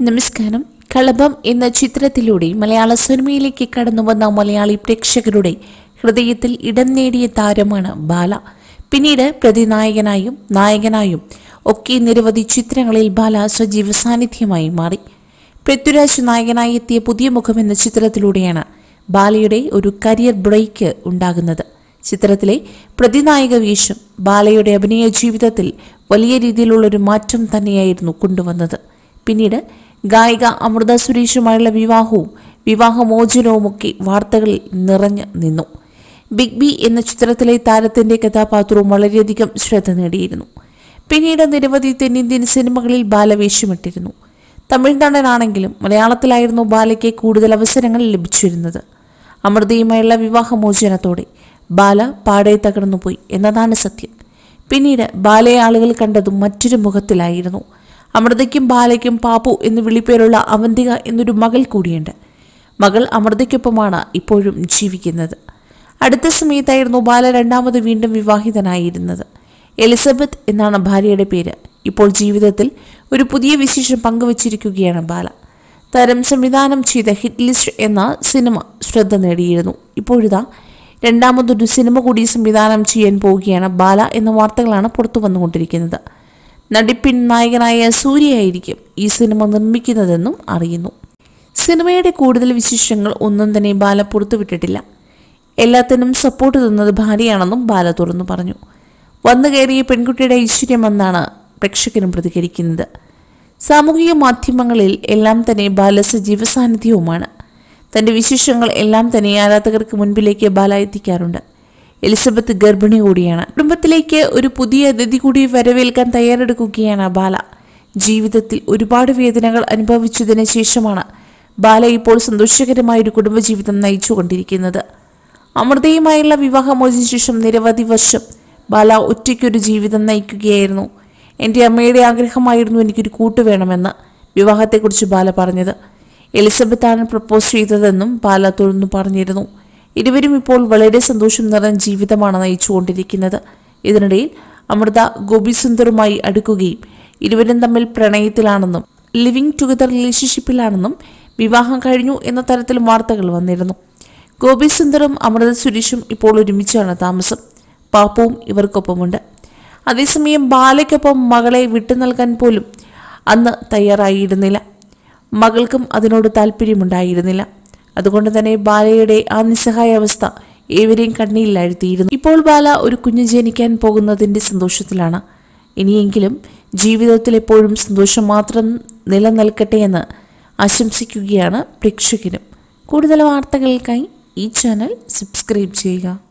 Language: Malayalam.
നമസ്കാരം. കളഭം എന്ന ചിത്രത്തിലൂടെ മലയാള സിനിമയിലേക്ക് കടന്നുവന്ന മലയാളി പ്രേക്ഷകരുടെ ഹൃദയത്തിൽ ഇടം നേടിയ താരമാണ് ബാല. പിന്നീട് പ്രതിനായകനായും നായകനായും ഒക്കെ നിരവധി ചിത്രങ്ങളിൽ ബാല സജീവ സാന്നിധ്യമായി മാറി. പൃഥ്വിരാജ് നായകനായി എത്തിയ പുതിയ മുഖം എന്ന ചിത്രത്തിലൂടെയാണ് ബാലയുടെ ഒരു കരിയർ ബ്രേക്ക് ഉണ്ടാകുന്നത്. ചിത്രത്തിലെ പ്രതിനായക വീശം ബാലയുടെ അഭിനയ ജീവിതത്തിൽ വലിയ രീതിയിലുള്ളൊരു മാറ്റം തന്നെയായിരുന്നു കൊണ്ടുവന്നത്. പിന്നീട് ഗായിക അമൃത സുരേഷുമായുള്ള വിവാഹവും വിവാഹമോചനവുമൊക്കെ വാർത്തകളിൽ നിറഞ്ഞു നിന്നു. ബിഗ് ബി എന്ന ചിത്രത്തിലെ താരത്തിന്റെ കഥാപാത്രവും വളരെയധികം ശ്രദ്ധ നേടിയിരുന്നു. പിന്നീട് നിരവധി തെന്നിന്ത്യൻ സിനിമകളിൽ ബാല വേഷമിട്ടിരുന്നു തമിഴ് മലയാളത്തിലായിരുന്നു ബാലയ്ക്ക് കൂടുതൽ അവസരങ്ങൾ ലഭിച്ചിരുന്നത്. അമൃതയുമായുള്ള വിവാഹമോചനത്തോടെ ബാല പാടെ തകർന്നുപോയി എന്നതാണ് സത്യം. പിന്നീട് ബാലയെ ആളുകൾ കണ്ടതും മറ്റൊരു മുഖത്തിലായിരുന്നു. അമൃതയ്ക്കും ബാലയ്ക്കും പാപ്പു എന്ന് വിളിപ്പേരുള്ള അവന്തിക എന്നൊരു മകൾ കൂടിയുണ്ട്. മകൾ അമൃതയ്ക്കൊപ്പമാണ് ഇപ്പോഴും ജീവിക്കുന്നത്. അടുത്ത സമയത്തായിരുന്നു ബാല രണ്ടാമത് വീണ്ടും വിവാഹിതനായിരുന്നത്. എലിസബത്ത് എന്നാണ് ഭാര്യയുടെ പേര്. ഇപ്പോൾ ജീവിതത്തിൽ ഒരു പുതിയ വിശേഷം പങ്കുവച്ചിരിക്കുകയാണ് ബാല. തരം സംവിധാനം ചെയ്ത ഹിറ്റ് ലിസ്റ്റ് എന്ന സിനിമ ശ്രദ്ധ നേടിയിരുന്നു. ഇപ്പോഴിതാ രണ്ടാമതൊരു സിനിമ കൂടി സംവിധാനം ചെയ്യാൻ പോവുകയാണ് ബാല എന്ന വാർത്തകളാണ് പുറത്തു വന്നുകൊണ്ടിരിക്കുന്നത് നടിപ്പിൻ നായകനായ സൂര്യയായിരിക്കും ഈ സിനിമ നിർമ്മിക്കുന്നതെന്നും അറിയുന്നു. സിനിമയുടെ കൂടുതൽ വിശേഷങ്ങൾ ഒന്നും തന്നെ ബാല പുറത്തുവിട്ടിട്ടില്ല എല്ലാത്തിനും സപ്പോർട്ട് തന്നത് ഭാര്യയാണെന്നും ബാല തുറന്നു പറഞ്ഞു. വന്നു കയറിയ പെൺകുട്ടിയുടെ ഐശ്വര്യമെന്നാണ് പ്രേക്ഷകരും പ്രതികരിക്കുന്നത്. സാമൂഹിക മാധ്യമങ്ങളിൽ എല്ലാം തന്നെ ബാല സജീവ സാന്നിധ്യവുമാണ്. തന്റെ വിശേഷങ്ങൾ എല്ലാം തന്നെ ആരാധകർക്ക് മുൻപിലേക്ക് ബാല എത്തിക്കാറുണ്ട്. എലിസബത്ത് ഗർഭിണി കൂടിയാണ്. കുടുംബത്തിലേക്ക് ഒരു പുതിയ അതിഥി കൂടി വരവേൽക്കാൻ തയ്യാറെടുക്കുകയാണ് ബാല. ജീവിതത്തിൽ ഒരുപാട് വേദനകൾ അനുഭവിച്ചതിന് ശേഷമാണ് ബാല ഇപ്പോൾ സന്തോഷകരമായ ഒരു കുടുംബജീവിതം നയിച്ചുകൊണ്ടിരിക്കുന്നത്. അമൃതയുമായുള്ള വിവാഹമോചന ശേഷം നിരവധി വർഷം ബാല ഒറ്റയ്ക്കൊരു ജീവിതം നയിക്കുകയായിരുന്നു. എന്റെ അമ്മയുടെ ആഗ്രഹമായിരുന്നു എനിക്കൊരു കൂട്ട് വേണമെന്ന് വിവാഹത്തെക്കുറിച്ച് ബാല പറഞ്ഞത്. എലിസബത്താണ് പ്രപ്പോസ് ചെയ്തതെന്നും ബാല തുറന്നു പറഞ്ഞിരുന്നു. ഇരുവരും ഇപ്പോൾ വളരെ സന്തോഷം നിറഞ്ഞ ജീവിതമാണ് നയിച്ചുകൊണ്ടിരിക്കുന്നത്. ഇതിനിടയിൽ അമൃത ഗോപിസുന്ദറുമായി അടുക്കുകയും ഇരുവരും തമ്മിൽ പ്രണയത്തിലാണെന്നും ലിവിംഗ് ടുഗദർ റിലേഷൻഷിപ്പിലാണെന്നും വിവാഹം കഴിഞ്ഞു എന്ന തരത്തിൽ വാർത്തകൾ വന്നിരുന്നു. ഗോപിസുന്ദറും അമൃത സുരേഷും ഇപ്പോൾ ഒരുമിച്ചാണ് താമസം. പാപ്പവും ഇവർക്കൊപ്പമുണ്ട്. അതേസമയം ബാലയ്ക്കൊപ്പം മകളെ വിട്ടു നൽകാൻ പോലും അന്ന് തയ്യാറായിരുന്നില്ല. മകൾക്കും അതിനോട് താല്പര്യമുണ്ടായിരുന്നില്ല അതുകൊണ്ട് തന്നെ ബാലയുടെ ആ നിസ്സഹായ അവസ്ഥ ഏവരെയും കണ്ണീരിലാഴ്ത്തിയിരുന്നു. ഇപ്പോൾ ബാല ഒരു കുഞ്ഞ് ജനിക്കാൻ പോകുന്നതിന്റെ സന്തോഷത്തിലാണ്. ഇനിയെങ്കിലും ജീവിതത്തിൽ എപ്പോഴും സന്തോഷം മാത്രം നിലനിൽക്കട്ടെ എന്ന് ആശംസിക്കുകയാണ് പ്രേക്ഷകരും. കൂടുതൽ വാർത്തകൾക്കായി ഈ ചാനൽ സബ്സ്ക്രൈബ് ചെയ്യുക.